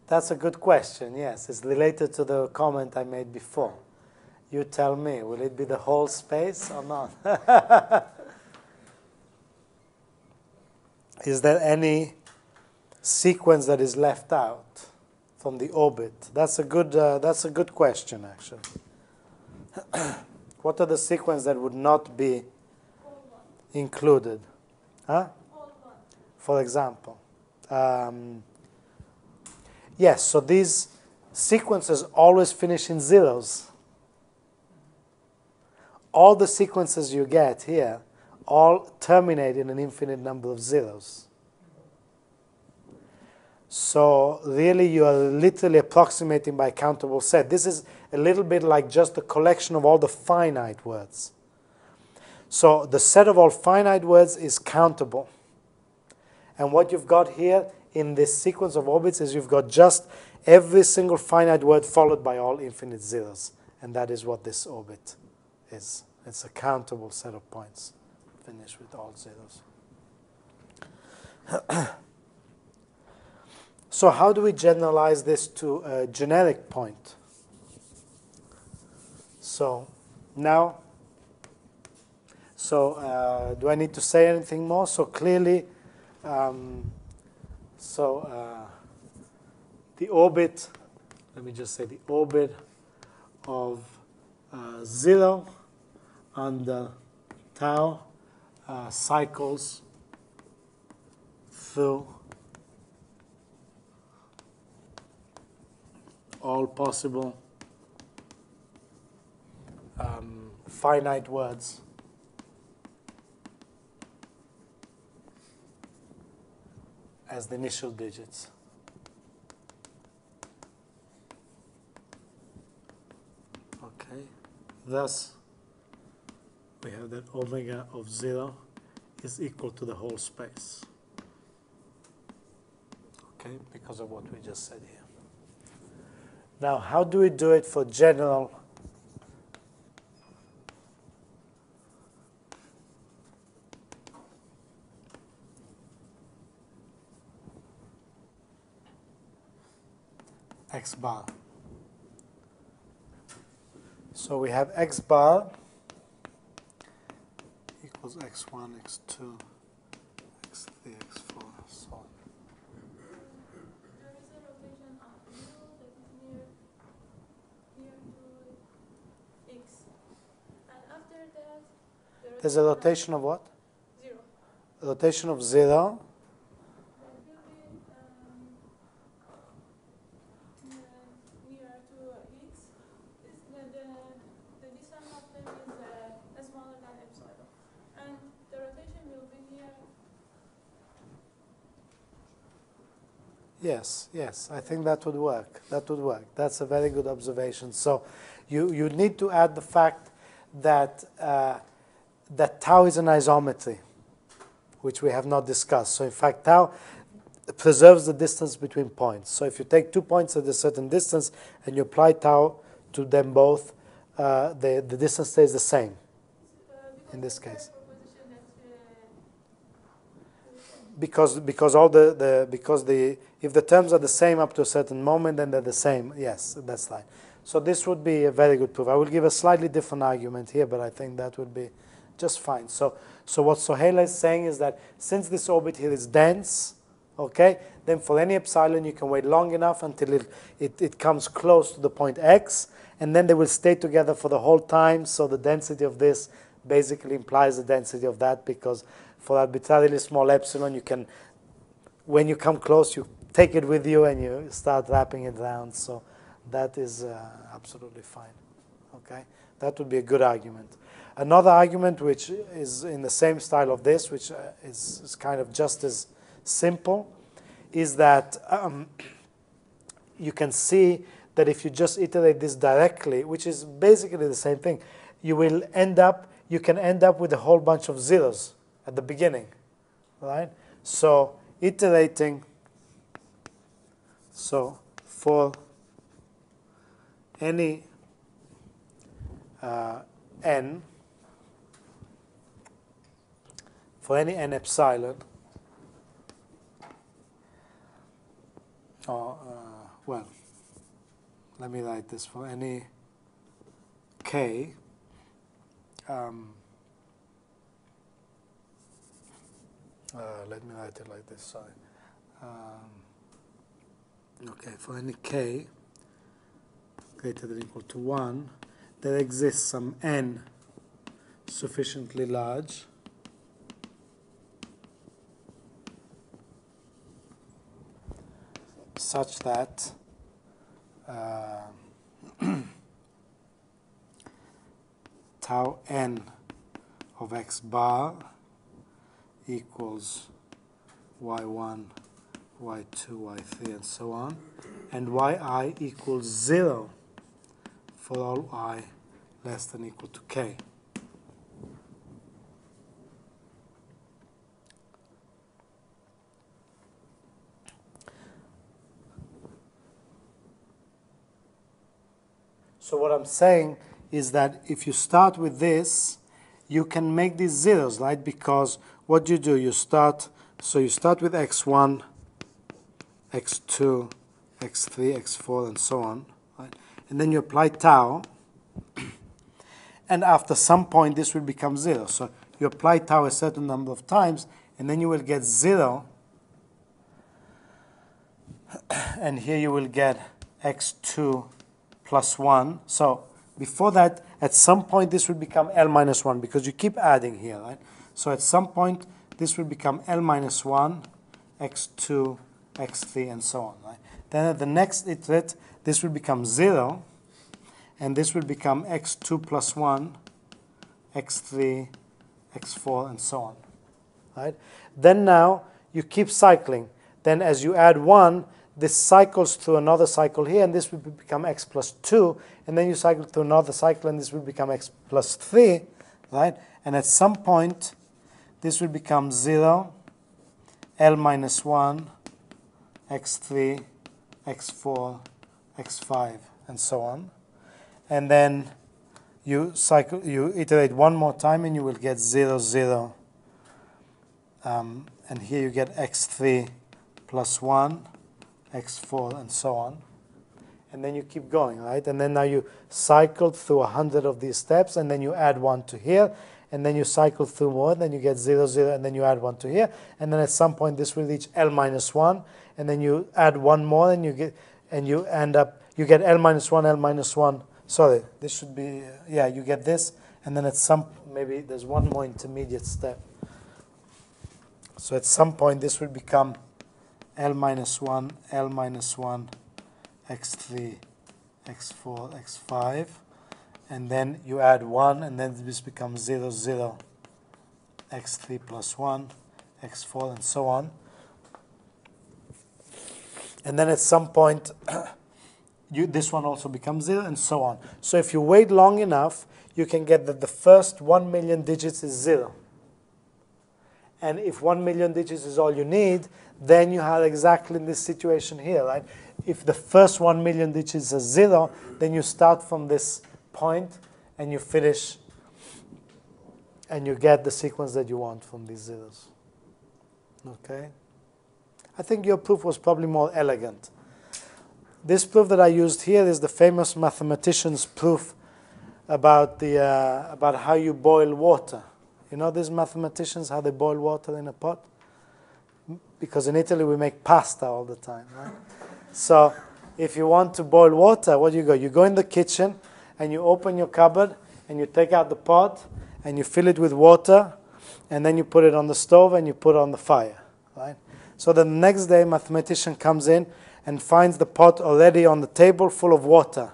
That's a good question. Yes, it's related to the comment I made before. You tell me, will it be the whole space or not? (laughs) is there any sequence that is left out from the orbit? That's a good. Uh, that's a good question, actually. (clears throat) what are the sequences that would not be included? Huh? For example. Um, yes, so these sequences always finish in zeros. All the sequences you get here all terminate in an infinite number of zeros. So really you are literally approximating by countable set. This is a little bit like just a collection of all the finite words. So the set of all finite words is countable. And what you've got here in this sequence of orbits is you've got just every single finite word followed by all infinite zeros. And that is what this orbit is. It's a countable set of points, finished with all zeros. (coughs) so, how do we generalize this to a generic point? So, now, so uh, do I need to say anything more? So, clearly, um, so uh, the orbit, let me just say the orbit of uh, zero under tau uh, cycles through all possible um, finite words. As the initial digits. Okay, thus we have that omega of 0 is equal to the whole space. Okay, because of what we just said here. Now, how do we do it for general? X bar. So we have x bar equals x1, x2, x3, x4, so on. There is a rotation of zero that is near near to x. And after that there There's a rotation of what? zero. Rotation of zero. That will be um, near, near to x. Is the, the, the distance of them is uh, Yes, yes, I think that would work. That would work. That's a very good observation. So you, you need to add the fact that, uh, that tau is an isometry, which we have not discussed. So in fact, tau preserves the distance between points. So if you take two points at a certain distance and you apply tau to them both, uh, the, the distance stays the same. In this case. because because all the, the because the if the terms are the same up to a certain moment then they're the same. Yes that's right so this would be a very good proof. I will give a slightly different argument here but i think that would be just fine. So so what sohaila is saying is that since this orbit here is dense okay then for any epsilon you can wait long enough until it, it, it comes close to the point x and then they will stay together for the whole time. So the density of this basically implies the density of that because for arbitrarily small epsilon, you can, when you come close, you take it with you and you start wrapping it around. So that is uh, absolutely fine. Okay, that would be a good argument. Another argument, which is in the same style of this, which uh, is, is kind of just as simple, is that um, (clears throat) you can see that if you just iterate this directly, which is basically the same thing, you will end up, you can end up with a whole bunch of zeros at the beginning, right? So iterating, so for any uh, n, for any n epsilon, or, uh, well, let me write this for any k, um, uh, let me write it like this, sorry. Um, okay, for any k greater than equal to 1, there exists some n sufficiently large. Such that uh, (clears throat) tau n of x bar equals y1, y2, y3, and so on, and yi equals 0 for all i less than equal to k. So what I'm saying is that if you start with this, you can make these zeros, right? Because what you do, you start, so you start with x1, x2, x3, x4, and so on, right? And then you apply tau, and after some point, this will become zero. So you apply tau a certain number of times, and then you will get zero, (clears throat) and here you will get x2 plus 1. So before that, at some point, this will become L minus 1 because you keep adding here, right? So at some point, this will become L minus 1, x2, x3, and so on, right? Then at the next iterate, this will become 0, and this will become x2 plus 1, x3, x4, and so on, right? Then now, you keep cycling. Then as you add 1, this cycles through another cycle here, and this will become x plus 2, and then you cycle through another cycle, and this will become x plus 3, right? And at some point, this will become 0, L minus 1, x3, x4, x5, and so on. And then you cycle, you iterate one more time, and you will get 0, 0. Um, and here you get x3 plus 1, x4, and so on. And then you keep going, right? And then now you cycle through a hundred of these steps, and then you add one to here, and then you cycle through more, then you get 0, 0, and then you add one to here, and then at some point this will reach L minus 1, and then you add one more, and you get, and you end up, you get L minus 1, L minus 1. Sorry, this should be, yeah, you get this, and then at some, maybe there's one more intermediate step. So at some point this will become L minus 1, L minus 1, x3, x4, x5, and then you add 1, and then this becomes 0, 0, x3 plus 1, x4, and so on. And then at some point, (coughs) you, this one also becomes zero, and so on. So if you wait long enough, you can get that the first 1 million digits is zero. And if 1 million digits is all you need, then you have exactly this situation here, right? If the first 1 million digits is zero, then you start from this point and you finish and you get the sequence that you want from these zeros. Okay? I think your proof was probably more elegant. This proof that I used here is the famous mathematician's proof about, the, uh, about how you boil water. You know these mathematicians, how they boil water in a pot? Because in Italy we make pasta all the time, right? so if you want to boil water, what do you go? You go in the kitchen and you open your cupboard and you take out the pot and you fill it with water and then you put it on the stove and you put it on the fire, right? So the next day, mathematician comes in and finds the pot already on the table full of water.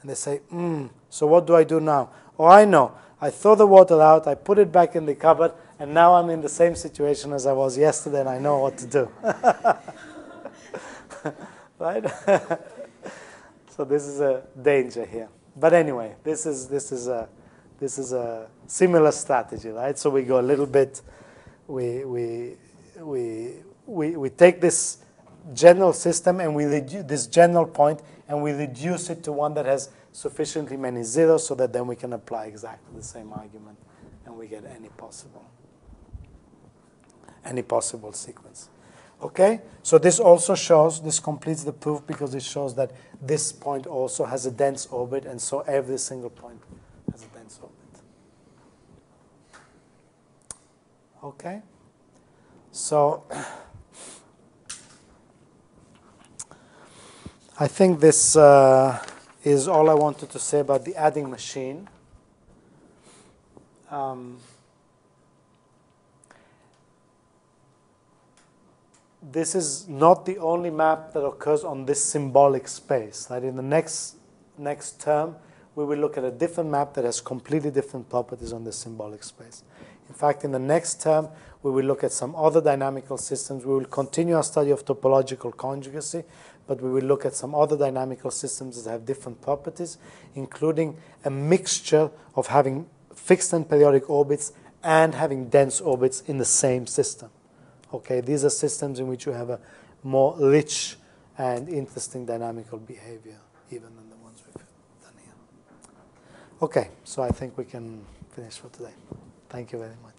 And they say, hmm, so what do I do now? Oh, I know. I throw the water out, I put it back in the cupboard, and now I'm in the same situation as I was yesterday, and I know what to do. (laughs) right? (laughs) so this is a danger here. But anyway, this is this is a this is a similar strategy, right? So we go a little bit, we we we we, we take this general system and we reduce this general point and we reduce it to one that has sufficiently many zeros so that then we can apply exactly the same argument and we get any possible any possible sequence. Okay? So this also shows, this completes the proof because it shows that this point also has a dense orbit and so every single point has a dense orbit. Okay? So I think this uh, is all I wanted to say about the adding machine. Um, this is not the only map that occurs on this symbolic space. Right? In the next, next term, we will look at a different map that has completely different properties on this symbolic space. In fact, in the next term, we will look at some other dynamical systems. We will continue our study of topological conjugacy, but we will look at some other dynamical systems that have different properties, including a mixture of having fixed and periodic orbits and having dense orbits in the same system. Okay, these are systems in which you have a more rich and interesting dynamical behavior, even than the ones we've done here. Okay, so I think we can finish for today. Thank you very much.